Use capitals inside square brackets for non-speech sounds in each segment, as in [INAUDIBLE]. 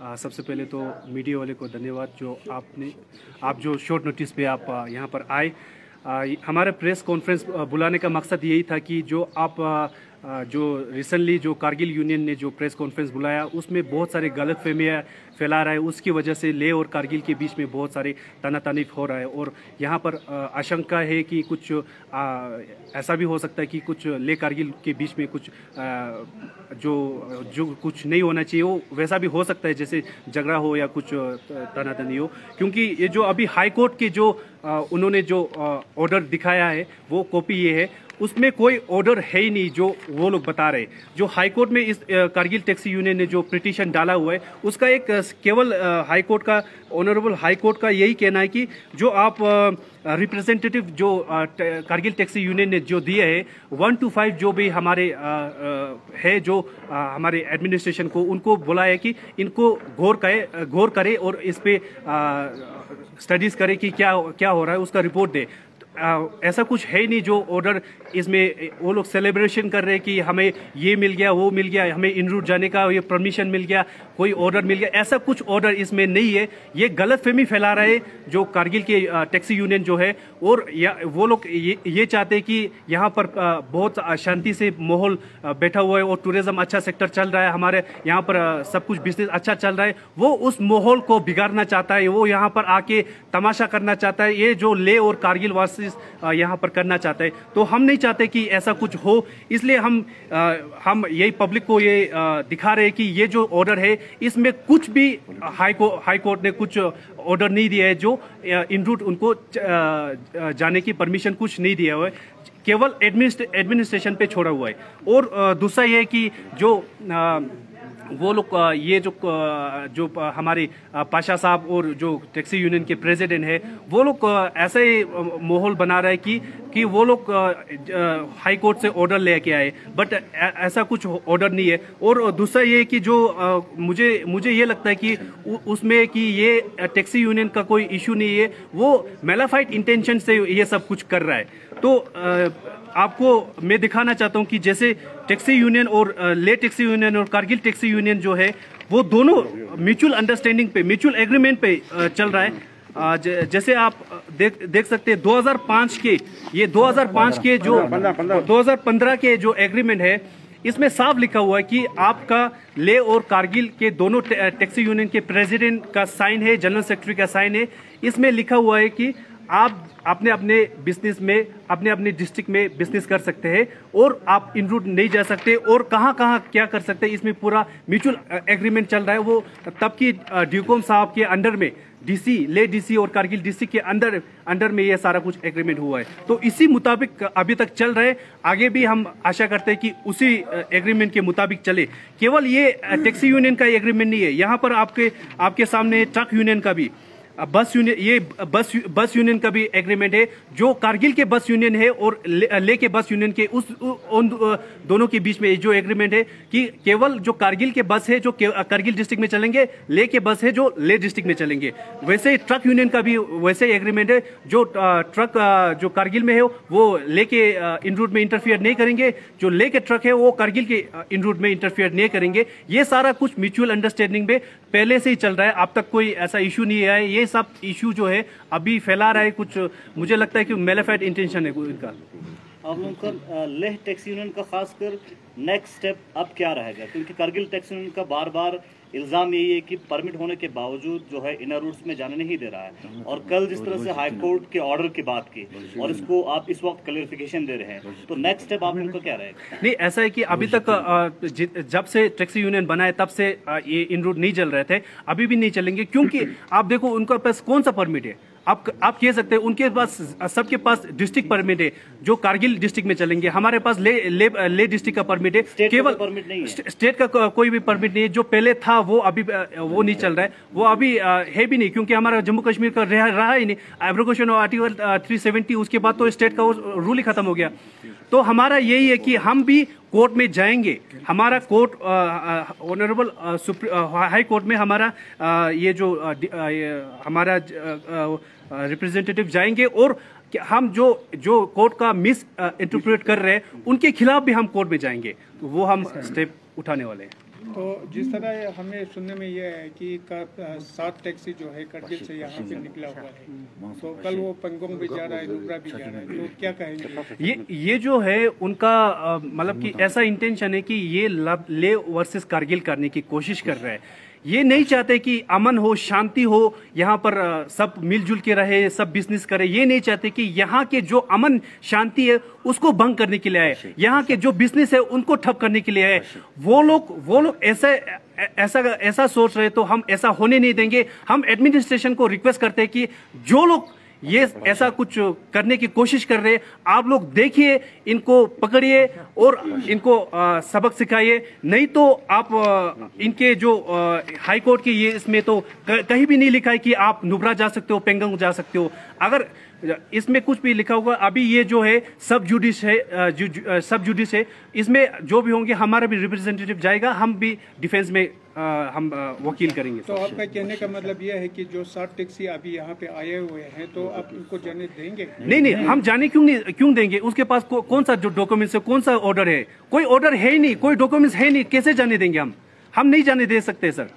सबसे पहले तो मीडिया वाले को धन्यवाद जो आपने, आप जो शॉर्ट नोटिस पे आप यहाँ पर आए। हमारा प्रेस कॉन्फ्रेंस बुलाने का मकसद यही था कि जो आप जो रिसेंटली जो कारगिल यूनियन ने जो प्रेस कॉन्फ्रेंस बुलाया उसमें बहुत सारे गलत फहमियाँ फैला रहा है। उसकी वजह से ले और कारगिल के बीच में बहुत सारे तना तानीफ हो रहा है। और यहाँ पर आशंका है कि कुछ आ, ऐसा भी हो सकता है कि कुछ ले कारगिल के बीच में कुछ आ, जो जो कुछ नहीं होना चाहिए वो वैसा भी हो सकता है जैसे झगड़ा हो या कुछ तनातनी हो। क्योंकि ये जो अभी हाई कोर्ट के जो आ, उन्होंने जो ऑर्डर दिखाया है वो कॉपी ये है। उसमें कोई ऑर्डर है ही नहीं जो वो लोग बता रहे। जो हाई कोर्ट में इस कारगिल टैक्सी यूनियन ने जो पिटीशन डाला हुआ है, उसका एक केवल हाई कोर्ट का ऑनरेबल हाई कोर्ट का यही कहना है कि जो आप रिप्रेजेंटेटिव जो कारगिल टैक्सी यूनियन ने जो दिए है वन टू फाइव जो भी हमारे है जो हमारे एडमिनिस्ट्रेशन को, उनको बोला है कि इनको गौर करे गौर करे और इस पर स्टडीज़ करे कि क्या क्या हो रहा है, उसका रिपोर्ट दे। ऐसा कुछ है नहीं जो ऑर्डर इसमें वो लोग सेलिब्रेशन कर रहे हैं कि हमें ये मिल गया वो मिल गया हमें इन रूट जाने का ये परमिशन मिल गया कोई ऑर्डर मिल गया। ऐसा कुछ ऑर्डर इसमें नहीं है। ये गलत फहमी फैला रहे जो कारगिल के टैक्सी यूनियन जो है। और या वो लोग ये, ये चाहते हैं कि यहाँ पर बहुत शांति से माहौल बैठा हुआ है और टूरिज़्म अच्छा सेक्टर चल रहा है। हमारे यहाँ पर सब कुछ बिज़नेस अच्छा चल रहा है। वो उस माहौल को बिगाड़ना चाहता है। वो यहाँ पर आके तमाशा करना चाहता है। ये जो ले और कारगिल वासी यहाँ पर करना चाहते हैं। तो हम नहीं चाहते कि ऐसा कुछ हो। इसलिए हम आ, हम यही पब्लिक को ये आ, दिखा रहे हैं कि ये जो ऑर्डर है इसमें कुछ भी हाई को हाई कोर्ट ने कुछ ऑर्डर नहीं दिया है जो इन रूट उनको जाने की परमिशन कुछ नहीं दिया हुआ है। केवल एडमिनिस्ट्रेशन पे छोड़ा हुआ है। और दूसरा ये है कि जो वो लोग ये जो जो हमारे पाशा साहब और जो टैक्सी यूनियन के प्रेसिडेंट है, वो लोग ऐसे माहौल बना रहे कि कि वो लोग हाई कोर्ट से ऑर्डर लेके आए। बट ऐसा कुछ ऑर्डर नहीं है। और दूसरा ये कि जो मुझे मुझे ये लगता है कि उसमें कि ये टैक्सी यूनियन का कोई इशू नहीं है। वो मेलाफाइट इंटेंशन से ये सब कुछ कर रहा है। तो आपको, मैं दिखाना चाहता हूँ कि जैसे टैक्सी यूनियन और ले टैक्सी यूनियन और कारगिल टैक्सी यूनियन जो है वो दोनों म्यूचुअल अंडरस्टैंडिंग पे म्यूचुअल एग्रीमेंट पे चल रहा है। जैसे आप देख देख सकते हैं 2005 के ये 2005 के जो 2015 के जो एग्रीमेंट है इसमें साफ़ लिखा हुआ है कि आपका ले और कारगिल के दोनों टैक्सी यूनियन के प्रेसिडेंट का साइन है जनरल सेक्रेटरी का साइन है। इसमें लिखा हुआ है कि आप अपने अपने बिज़नेस में, अपने अपने डिस्ट्रिक्ट में बिज़नेस कर सकते हैं और आप इन रूट नहीं जा सकते और कहाँ कहाँ क्या कर सकते हैं, इसमें पूरा म्यूचुअल एग्रीमेंट चल रहा है। वो तब की ड्यूकोम साहब के अंडर में डीसी ले डीसी और कारगिल डिस्ट्रिक्ट के अंदर अंडर में ये सारा कुछ एग्रीमेंट हुआ है। तो इसी मुताबिक अभी तक चल रहे आगे भी हम आशा करते हैं कि उसी एग्रीमेंट के मुताबिक चले। केवल ये टैक्सी यूनियन का एग्रीमेंट नहीं है। यहाँ पर आपके आपके सामने ट्रक यूनियन का भी। बस यूनियन ये बस बस यूनियन का भी एग्रीमेंट है। जो कारगिल के बस यूनियन है और ले, के बस यूनियन के उस उन दोनों के बीच में जो एग्रीमेंट है कि केवल जो कारगिल के बस है जो कारगिल डिस्ट्रिक्ट में चलेंगे ले के बस है जो ले डिस्ट्रिक्ट में चलेंगे। वैसे ट्रक यूनियन का भी वैसे ही एग्रीमेंट है। जो ट्रक जो कारगिल में है वो ले के इन रूट में इंटरफियर नहीं करेंगे। जो ले के ट्रक है वो कारगिल के इन रूट में इंटरफियर नहीं करेंगे। ये सारा कुछ म्यूचुअल अंडरस्टैंडिंग में पहले से ही चल रहा है। अब तक कोई ऐसा इशू नहीं है। ये सब इशू जो है अभी फैला रहा है, कुछ मुझे लगता है कि मेलेफाइड इंटेंशन है इनका। आप लोगों लेह टैक्स यूनियन का खासकर नेक्स्ट स्टेप अब क्या रहेगा? क्योंकि करगिल टैक्स यूनियन का बार बार इल्ज़ाम यही है कि परमिट होने के बावजूद जो है इनर रूट्स में जाने नहीं दे रहा है। और कल जिस तरह से हाई कोर्ट के ऑर्डर की बात की और इसको आप इस वक्त क्लियरिफिकेशन दे रहे हैं तो नेक्स्ट स्टेप आप उनका का क्या रहेगा? नहीं ऐसा है कि अभी तक जब से टैक्सी यूनियन बनाए तब से ये इन रूट नहीं चल रहे थे अभी भी नहीं चलेंगे क्योंकि [CLEARS THROAT] आप देखो उनके पास कौन सा परमिट है? आप आप कह सकते हैं उनके पास सबके पास डिस्ट्रिक्ट परमिट है जो कारगिल डिस्ट्रिक्ट में चलेंगे। हमारे पास ले ले, ले डिस्ट्रिक्ट का परमिट है। केवल परमिट नहीं है। स्टेट का कोई भी परमिट नहीं है। जो पहले था वो अभी वो नहीं चल रहा है। वो अभी है भी नहीं क्योंकि हमारा जम्मू कश्मीर का रहा, रहा ही नहीं। एब्रोगेशन आर्टिकल थ्री उसके बाद तो स्टेट का रूल ही खत्म हो गया। तो हमारा यही है कि हम भी कोर्ट में जाएँगे। हमारा कोर्ट ऑनरेबल हाई कोर्ट में हमारा आ, ये जो आ, ये, हमारा रिप्रेजेंटेटिव जाएँगे और हम जो जो कोर्ट का मिस इंटरप्रेट कर रहे हैं उनके खिलाफ भी हम कोर्ट में जाएँगे। तो वो हम स्टेप उठाने वाले हैं। तो जिस तरह हमें सुनने में यह है कि सात टैक्सी जो है करगिल से यहाँ से निकला हुआ है। तो कल वो पंगोंग भी जा रहा है, नुबरा भी जा रहा है तो क्या कहेंगे? ये ये जो है उनका मतलब कि ऐसा इंटेंशन है कि ये ले वर्सेस कारगिल करने की कोशिश कर रहा हैं। ये नहीं चाहते कि अमन हो शांति हो यहाँ पर सब मिलजुल के रहे सब बिज़नेस करे। ये नहीं चाहते कि यहाँ के जो अमन शांति है उसको भंग करने के लिए आए। यहाँ के जो बिज़नेस है उनको ठप करने के लिए आए। वो लोग वो लोग ऐसे ऐसा ऐसा सोच रहे तो हम ऐसा होने नहीं देंगे। हम एडमिनिस्ट्रेशन को रिक्वेस्ट करते हैं कि जो लोग ये ऐसा कुछ करने की कोशिश कर रहे आप लोग देखिए इनको पकड़िए और इनको आ, सबक सिखाइए। नहीं तो आप आ, इनके जो हाईकोर्ट की ये इसमें तो कहीं भी नहीं लिखा है कि आप नुबरा जा सकते हो पेंगंग जा सकते हो। अगर इसमें कुछ भी लिखा होगा अभी ये जो है सब जुडिस है जु, जु, सब जुडिस है। इसमें जो भी होंगे हमारा भी रिप्रेजेंटेटिव जाएगा हम भी डिफेंस में अ, हम अ, वकील करेंगे। तो आपका कहने का मतलब यह है कि जो सात टैक्सी अभी यहाँ पे आए हुए हैं तो आप उनको जाने देंगे? नहीं नहीं हम जाने क्यों नहीं क्यों देंगे? उसके पास को, कौन सा जो डॉक्यूमेंट्स है कौन सा ऑर्डर है? कोई ऑर्डर है ही नहीं कोई डॉक्यूमेंट्स है नहीं कैसे जाने देंगे हम? हम नहीं जाने दे सकते सर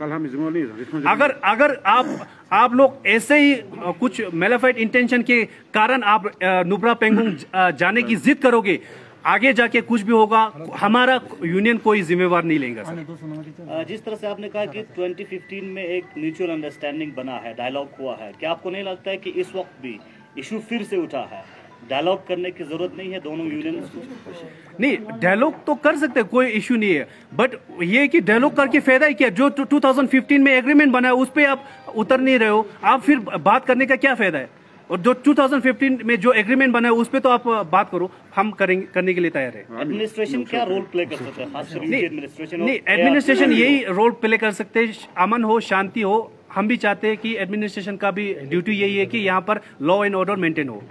कल हम इसमें अगर अगर आप आप लोग ऐसे ही कुछ मेलाफाइड इंटेंशन के कारण आप नुब्रा पेंगुंग जाने की जिद करोगे आगे जाके कुछ भी होगा हमारा यूनियन कोई जिम्मेवार नहीं लेगा सर। जिस तरह से आपने कहा कि 2015 में एक म्यूचुअल अंडरस्टैंडिंग बना है डायलॉग हुआ है क्या आपको नहीं लगता है कि इस वक्त भी इशू फिर से उठा है? डायलॉग करने की ज़रूरत नहीं है दोनों यूनियन नहीं डायलॉग तो कर सकते हैं कोई इश्यू नहीं है। बट ये कि डायलॉग करके फ़ायदा ही क्या जो 2015 में एग्रीमेंट बना है उस पर आप उतर नहीं रहे हो। आप फिर बात करने का क्या फ़ायदा है? और जो 2015 में जो एग्रीमेंट बना है उस पर तो आप बात करो। हम करेंगे करने के लिए तैयार है। एडमिनिस्ट्रेशन क्या रोल प्ले कर सकता है? नहीं एडमिनिस्ट्रेशन यही रोल प्ले कर सकते हैं। अमन हो शांति हो हम भी चाहते हैं कि एडमिनिस्ट्रेशन का भी ड्यूटी यही है कि यहाँ पर लॉ एंड ऑर्डर मेंटेन हो।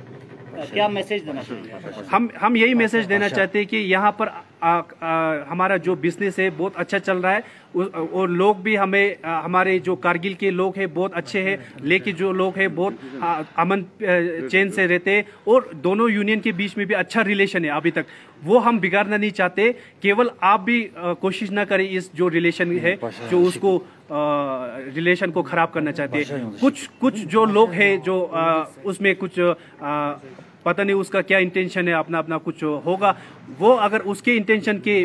क्या मैसेज देना चाहिए हम हम यही मैसेज देना चाहते हैं कि यहाँ पर आ, आ, हमारा जो बिज़नेस है बहुत अच्छा चल रहा है। और लोग भी हमें आ, हमारे जो कारगिल के लोग हैं बहुत अच्छे हैं। लेकिन जो लोग हैं बहुत आ, अमन चैन से रहते हैं। और दोनों यूनियन के बीच में भी अच्छा रिलेशन है अभी तक। वो हम बिगाड़ना नहीं चाहते। केवल आप भी आ, कोशिश ना करें इस जो रिलेशन है जो उसको रिलेशन को खराब करना चाहते हैं। कुछ कुछ जो लोग हैं जो उसमें कुछ पता नहीं उसका क्या इंटेंशन है अपना अपना कुछ होगा। वो अगर उसके इंटेंशन के